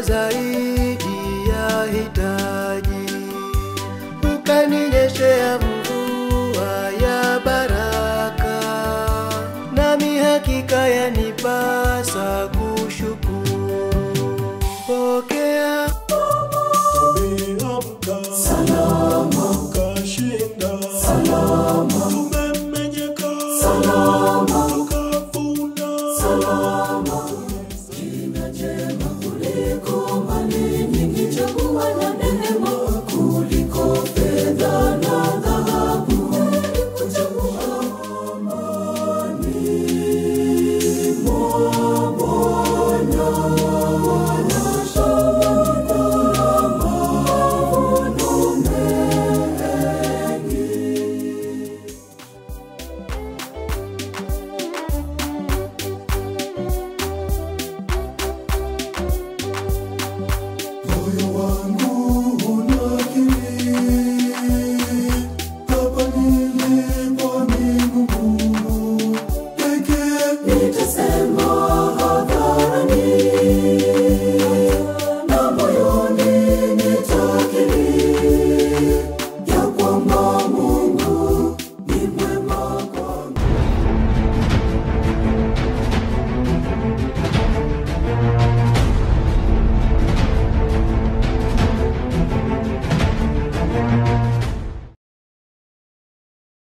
zaidi ya hitaji, ukaninyeshea mvua ya baraka, nami hakika yanipasa 雨哭。Need to say.